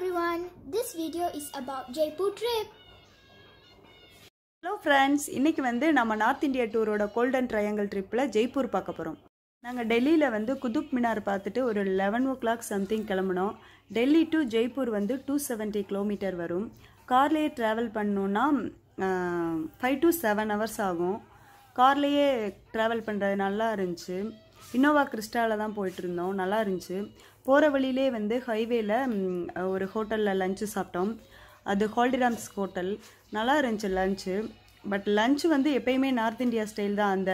everyone, this video is about Jaipur trip. Hello friends இன்றைக்கி வந்து நம்ம நார்த் இந்தியா டூரோட கோல்டன் ட்ரையாங்கிள் ட்ரிப்பில் ஜெய்ப்பூர் பார்க்க போகிறோம் நாங்கள் டெல்லியில் வந்து குதுப் மினார் பார்த்துட்டு ஒரு லெவன் ஓ கிளாக் சம்திங் கிளம்புனோம். டெல்லி டு ஜெய்ப்பூர் வந்து டூ செவன்ட்டி கிலோமீட்டர் வரும். கார்லேயே ட்ராவல் பண்ணோன்னா ஃபைவ் டு செவன் ஹவர்ஸ் ஆகும். கார்லேயே ட்ராவல் பண்ணுறது நல்லா இருந்துச்சு. இன்னோவா கிறிஸ்டாவில் தான் போயிட்டுருந்தோம். நல்லா இருந்துச்சு. போகிற வழியிலே வந்து ஹைவேல ஒரு ஹோட்டலில் லஞ்சு சாப்பிட்டோம். அது ஹால்டிராம்ஸ் ஹோட்டல் நல்லா இருந்துச்சு லஞ்சு பட் லஞ்சு வந்து எப்பயுமே நார்த் இந்தியா ஸ்டைல் தான். அந்த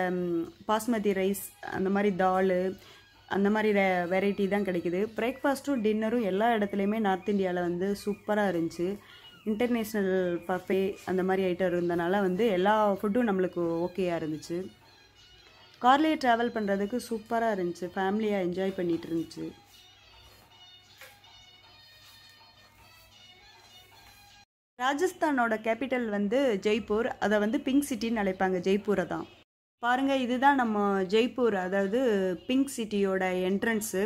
பாஸ்மதி ரைஸ் அந்த மாதிரி தால் அந்த மாதிரி வெரைட்டி தான் கிடைக்குது. பிரேக்ஃபாஸ்ட்டும் டின்னரும் எல்லா இடத்துலையுமே நார்த் இந்தியாவில் வந்து சூப்பராக இருந்துச்சு. இன்டர்நேஷ்னல் பஃபே அந்த மாதிரி ஐட்டம் இருந்தனால வந்து எல்லா ஃபுட்டும் நம்மளுக்கு ஓகேயாக இருந்துச்சு. கார்லேயே ட்ராவல் பண்ணுறதுக்கு சூப்பராக இருந்துச்சு. ஃபேமிலியாக என்ஜாய் பண்ணிட்டு இருந்துச்சு. ராஜஸ்தானோட கேபிட்டல் வந்து ஜெய்ப்பூர். அதை வந்து பிங்க் சிட்டின்னு அழைப்பாங்க. ஜெய்ப்பூரை தான். பாருங்க இதுதான் நம்ம ஜெய்ப்பூர் அதாவது பிங்க் சிட்டியோட என்ட்ரன்ஸு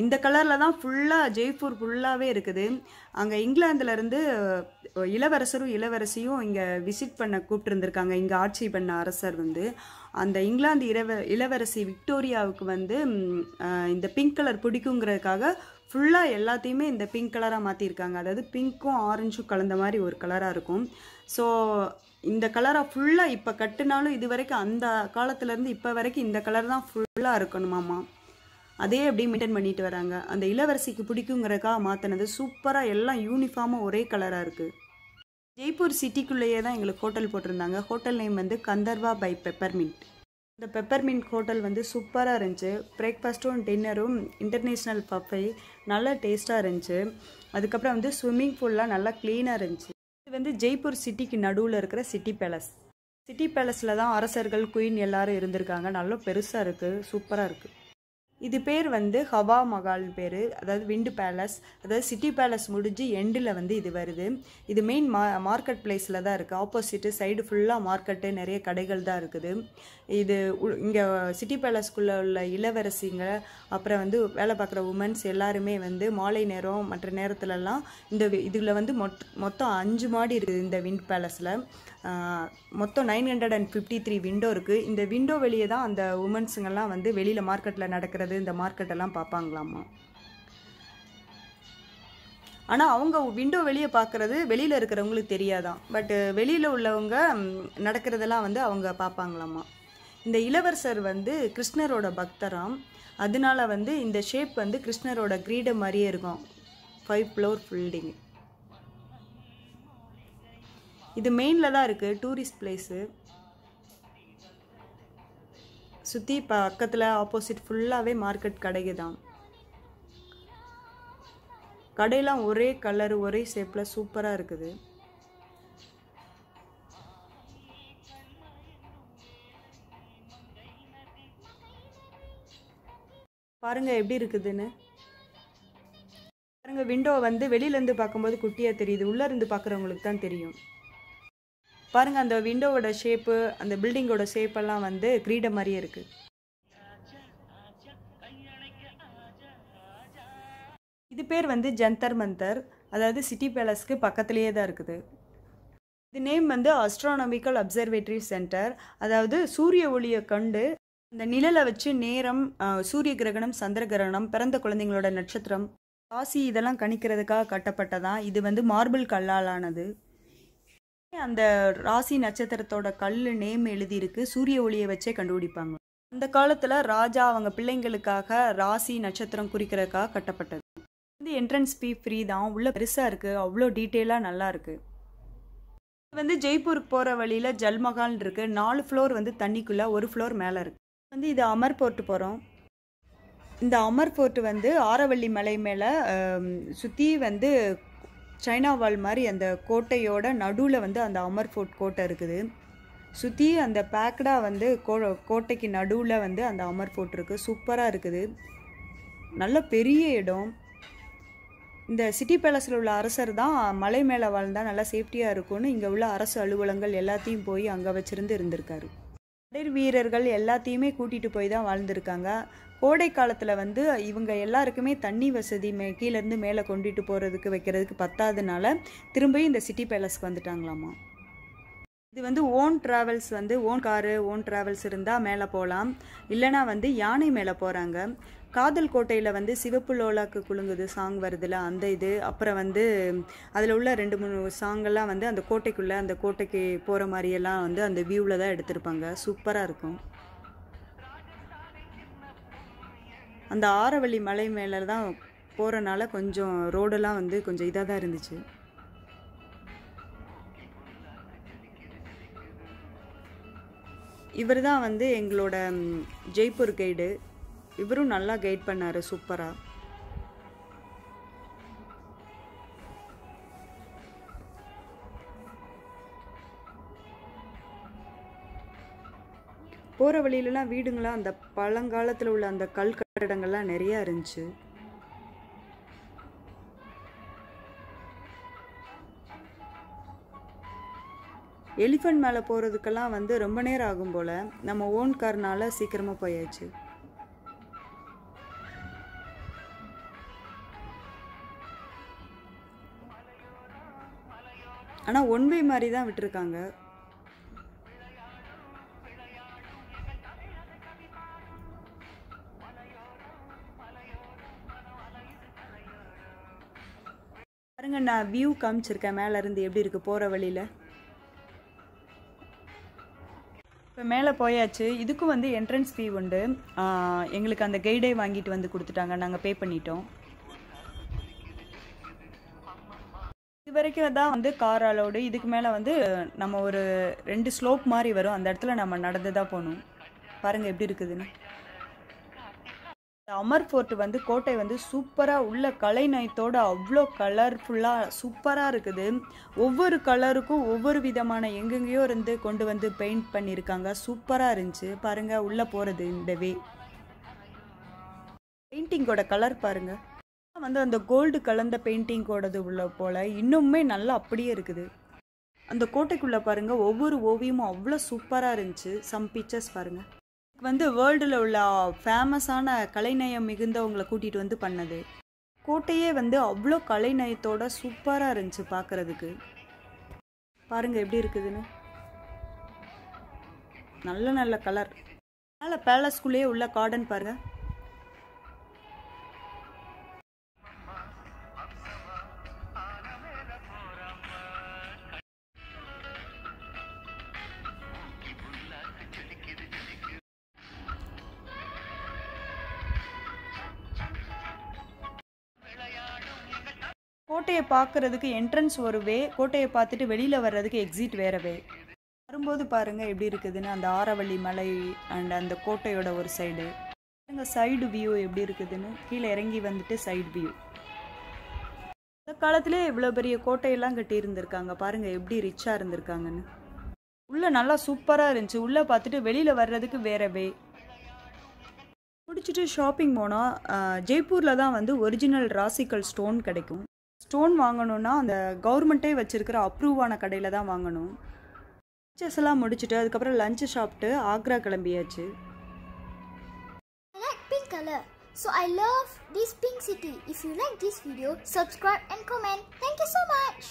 இந்த கலரில் தான் ஃபுல்லாக ஜெய்ப்பூர் ஃபுல்லாகவே இருக்குது. அங்கே இங்கிலாந்துலேருந்து இளவரசரும் இளவரசியும் இங்கே விசிட் பண்ண கூப்பிட்டுருந்துருக்காங்க. இங்கே ஆட்சி பண்ண அரசர் வந்து. அந்த இங்கிலாந்து இளவ இளவரசி விக்டோரியாவுக்கு வந்து இந்த பிங்க் கலர் பிடிக்குங்கிறதுக்காக ஃபுல்லாக எல்லாத்தையுமே இந்த பிங்க் கலராக மாற்றிருக்காங்க அதாவது பிங்க்கும் ஆரஞ்சும் கலந்த மாதிரி ஒரு கலராக இருக்கும். ஸோ இந்த கலராக ஃபுல்லாக இப்போ கட்டினாலும் இது வரைக்கும் அந்த காலத்துலேருந்து இப்போ வரைக்கும் இந்த கலர் தான் ஃபுல்லாக இருக்கணுமாம்மா அதே அப்படியே மெயின்டைன் பண்ணிட்டு வராங்க. அந்த இளவரசிக்கு பிடிக்குங்கிறதுக்காக மாற்றினது சூப்பராக எல்லாம் யூனிஃபார்மாக ஒரே கலராக இருக்குது ஜெய்ப்பூர் சிட்டிக்குள்ளேயே தான் எங்களுக்கு ஹோட்டல் போட்டிருந்தாங்க. ஹோட்டல் நேம் வந்து கந்தர்வா பை பெப்பர்மின்ட் இந்த பெப்பர்மின்ட் ஹோட்டல் வந்து சூப்பராக இருந்துச்சு. பிரேக்ஃபாஸ்ட்டும் டின்னரும் இன்டர்நேஷ்னல் பஃபை நல்லா டேஸ்ட்டாக இருந்துச்சு. அதுக்கப்புறம் வந்து ஸ்விம்மிங் பூல்லாம் நல்லா க்ளீனாக இருந்துச்சு. வந்து ஜெய்ப்பூர் சிட்டிக்கு நடுவில் இருக்கிற சிட்டி பேலஸ். சிட்டி பேலஸில் தான் அரசர்கள் குயின் எல்லாரும் இருந்திருக்காங்க. நல்லா பெருசாக இருக்குது சூப்பராக இருக்குது இது பேர் வந்து ஹவா மகால் பேர். அதாவது விண்டு பேலஸ். அதாவது சிட்டி பேலஸ் முடிஞ்சு எண்டில் வந்து இது வருது. இது மெயின் மா மார்க்கெட் பிளேஸில் தான் இருக்குது ஆப்போசிட்டு சைடு ஃபுல்லாக மார்க்கெட்டு நிறைய கடைகள் தான் இருக்குது. இது இங்கே சிட்டி பேலஸ்க்குள்ளே உள்ள இளவரசிங்க அப்புறம் வந்து வேலை பார்க்குற உமன்ஸ் எல்லாருமே வந்து மாலை நேரம் மற்ற நேரத்துலலாம் இந்த இதில் வந்து மொத் மொத்தம் அஞ்சு மாடி இருக்குது இந்த விண்ட் பேலஸில். மொத்தம் nine hundred and fifty three window இருக்குது இந்த விண்டோ வெளியே தான் அந்த உமன்ஸுங்கெல்லாம் வந்து வெளியில் மார்க்கெட்டில் நடக்கிறது. இந்த மார்க்கெட்டெல்லாம் பார்ப்பாங்களாமா? ஆனால் அவங்க விண்டோ வெளியே பார்க்குறது வெளியில் இருக்கிறவங்களுக்கு தெரியாதான் பட்டு வெளியில் உள்ளவங்க நடக்கிறதெல்லாம் வந்து அவங்க பார்ப்பாங்களாமா? இந்த இளவரசர் வந்து கிருஷ்ணரோட பக்தராம். அதனால வந்து இந்த ஷேப் வந்து கிருஷ்ணரோட கிரீடம் மாதிரியே இருக்கும். ஃபைவ் ஃப்ளோர் பில்டிங் இது மெயினில் தான் இருக்குது டூரிஸ்ட் பிளேஸு சுற்றி பக்கத்தில் ஆப்போசிட் ஃபுல்லாகவே மார்க்கெட் கடைக்கு தான் கடையெல்லாம் ஒரே கலர் ஒரே ஷேப்பில் சூப்பராக இருக்குது. பாருங்கள் எப்படி இருக்குதுன்னு. பாருங்க விண்டோ வந்து வெளியிலேருந்து பார்க்கும்போது குட்டியாக தெரியுது. உள்ளேருந்து பார்க்குறவங்களுக்கு தான் தெரியும். பாருங்க அந்த விண்டோவோட ஷேப்பு அந்த பில்டிங்கோட ஷேப்பெல்லாம் வந்து கிரீடம் மாதிரியே இருக்குது இது பேர் வந்து ஜந்தர் மந்தர். அதாவது சிட்டி பேலஸ்க்கு பக்கத்துலேயே தான் இருக்குது. இது நேம் வந்து அஸ்ட்ரானமிக்கல் அப்சர்வேட்டரி சென்டர் அதாவது சூரிய ஒளியை கண்டு அந்த நிழலை வச்சு நேரம் சூரிய கிரகணம் சந்திர கிரகணம் பிறந்த குழந்தைங்களோட நட்சத்திரம் ராசி இதெல்லாம் கணிக்கிறதுக்காக கட்டப்பட்டதான் இது வந்து மார்பிள் கல்லால் ஆனது அந்த ராசி நட்சத்திரத்தோட கல் நேம் எழுதியிருக்கு. சூரிய ஒளியை வச்சே கண்டுபிடிப்பாங்க. அந்த காலத்தில் ராஜா அவங்க பிள்ளைங்களுக்காக ராசி நட்சத்திரம் குறிக்கிறதுக்காக கட்டப்பட்டது. வந்து என்ட்ரன்ஸ் ஃபீ ஃப்ரீ தான். உள்ள பெருசாக இருக்குது அவ்வளோ டீட்டெயிலாக நல்லா இருக்குது வந்து ஜெய்ப்பூருக்கு போகிற வழியில் ஜல்மஹால் இருக்குது நாலு ஃப்ளோர் வந்து தண்ணிக்குள்ளே ஒரு ஃப்ளோர் மேலே இருக்குது வந்து இது அமர் போர்ட்டு போகிறோம் இந்த அமர் ஃபோர்ட் வந்து ஆரவள்ளி மலை மேலே சுற்றி வந்து சைனா வால் மாதிரி அந்த கோட்டையோட நடுவில் வந்து அந்த அமர் ஃபோர்ட் கோட்டை இருக்குது. சுற்றி அந்த பேக்கடாக வந்து கோ கோட்டைக்கு நடுவில் வந்து அந்த அமர் ஃபோர்ட் இருக்குது சூப்பராக இருக்குது. நல்ல பெரிய இடம். இந்த சிட்டி பேலஸில் உள்ள அரசர் தான் மலை மேலே வாழ்ந்தால் நல்லா சேஃப்டியாக இருக்கும்னு இங்கே உள்ள அரசு அலுவலங்கள் எல்லாத்தையும் போய் அங்கே வச்சுருந்து இருந்திருக்காரு. கடற் வீரர்கள் எல்லாத்தையுமே கூட்டிகிட்டு போய் தான் வாழ்ந்திருக்காங்க. கோடை காலத்தில் வந்து இவங்க எல்லாருக்குமே தண்ணி வசதி மே கீழேருந்து மேலே கொண்டுட்டு போகிறதுக்கு வைக்கிறதுக்கு பத்தாதனால திரும்பியும் இந்த சிட்டி பேலஸ்க்கு வந்துட்டாங்களாமா. இது வந்து ஓன் ட்ராவல்ஸ் வந்து ஓன் காரு ஓன் ட்ராவல்ஸ் இருந்தால் மேலே போகலாம் இல்லைனா வந்து யானை மேலே போகிறாங்க காதல் கோட்டையில் வந்து சிவப்பு லோலாக்கு குலுங்குது சாங் வருதுல அந்த இது. அப்புறம் வந்து அதில் உள்ள ரெண்டு மூணு சாங்கெல்லாம் வந்து அந்த கோட்டைக்குள்ளே அந்த கோட்டைக்கு போகிற மாதிரியெல்லாம் வந்து அந்த வியூவில் தான் எடுத்திருப்பாங்க. சூப்பராக இருக்கும். அந்த ஆரவள்ளி மலை மேலே தான் போகிறனால கொஞ்சம் ரோடெல்லாம் வந்து கொஞ்சம் இதாக தான் இருந்துச்சு. இவர் தான் வந்து எங்களோட ஜெய்ப்பூர் கைடு இவரும் நல்லா கைட் பண்ணார் சூப்பராக போகிற வழியிலலாம் வீடுங்களாம் அந்த பழங்காலத்தில் உள்ள அந்த கல் கட்டடங்கள்லாம் நிறையா இருந்துச்சு. எலிஃபண்ட் மேலே போகிறதுக்கெல்லாம் வந்து ரொம்ப நேரம் ஆகும் போல். நம்ம ஓன் கார்னால் சீக்கிரமாக போயாச்சு. ஆனால் ஒன் வே மாதிரி தான் விட்டுருக்காங்க. பாருங்க நான் வியூ காமிச்சிருக்கேன். மேலே இருந்து எப்படி இருக்கு? போகிற வழியில். இப்போ மேலே போயாச்சு. இதுக்கும் வந்து என்ட்ரன்ஸ் ஃபீ உண்டு. எங்களுக்கு அந்த கைடே வாங்கிட்டு வந்து கொடுத்துட்டாங்க. நாங்கள் பே பண்ணிட்டோம். வரைக்கும் தான் வந்து கார் அலோடு இதுக்கு மேலே வந்து நம்ம ஒரு ரெண்டு ஸ்லோப் மாதிரி வரும். அந்த இடத்துல நம்ம நடந்து தான் போகணும். பாருங்கள் எப்படி இருக்குதுன்னு. இந்த அமர் ஃபோர்ட் வந்து கோட்டை வந்து சூப்பராக உள்ள கலை நயத்தோடு அவ்வளோ கலர்ஃபுல்லாக சூப்பராக இருக்குது. ஒவ்வொரு கலருக்கும் ஒவ்வொரு விதமான எங்கெங்கேயோ இருந்து கொண்டு வந்து பெயிண்ட் பண்ணியிருக்காங்க. சூப்பராக இருந்துச்சு. பாருங்கள் உள்ளே போகிறது இந்த வே பெயிண்டிங்கோட கலர் பாருங்கள் வந்து அந்த கோல்டு கலந்த பெயிண்டிங்கோடது உள்ள போல் இன்னுமே நல்லா அப்படியே இருக்குது. அந்த கோட்டைக்குள்ளே பாருங்கள் ஒவ்வொரு ஓவியமும் அவ்வளோ சூப்பராக இருந்துச்சு. சம் பிக்சர்ஸ் பாருங்கள் வந்து வேர்ல்டில் உள்ள ஃபேமஸான கலைநயம் மிகுந்தவங்களை கூட்டிகிட்டு வந்து பண்ணது. கோட்டையே வந்து அவ்வளோ கலைநயத்தோட சூப்பராக இருந்துச்சு பார்க்குறதுக்கு பாருங்கள் எப்படி இருக்குதுன்னு. நல்ல நல்ல கலர் மேலே பேலஸ்குள்ளேயே உள்ள கார்டன் பாருங்கள் கோட்டையை பார்க்கறதுக்கு என்ட்ரன்ஸ் ஒரு வே கோட்டையை பார்த்துட்டு வெளியில் வர்றதுக்கு எக்ஸிட் வேற வே வரும்போது பாருங்கள் எப்படி இருக்குதுன்னு அந்த ஆரவள்ளி மலை அண்ட் அந்த கோட்டையோட ஒரு சைடு பாருங்க சைடு வியூ எப்படி இருக்குதுன்னு கீழே இறங்கி வந்துட்டு சைடு வியூ அந்த காலத்திலே இவ்வளோ பெரிய கோட்டையெல்லாம் கட்டி இருந்திருக்காங்க. எப்படி ரிச்சாக இருந்திருக்காங்கன்னு. உள்ளே நல்லா சூப்பராக இருந்துச்சு. உள்ளே பார்த்துட்டு வெளியில் வர்றதுக்கு வேற வே முடிச்சுட்டு ஷாப்பிங் போனால் ஜெய்ப்பூரில் தான் வந்து ஒரிஜினல் ராசிக்கல் ஸ்டோன் கிடைக்கும். ஸ்டோன் வாங்கணும்னா அந்த கவர்மெண்ட்டே வச்சிருக்கிற அப்ரூவான கடையில் தான் வாங்கணும். லஞ்சஸ் எல்லாம் முடிச்சுட்டு அதுக்கப்புறம் லஞ்சு சாப்பிட்டு ஆக்ரா கிளம்பியாச்சு. Pink colour so I love this pink city if you like this video subscribe and comment thank you so much.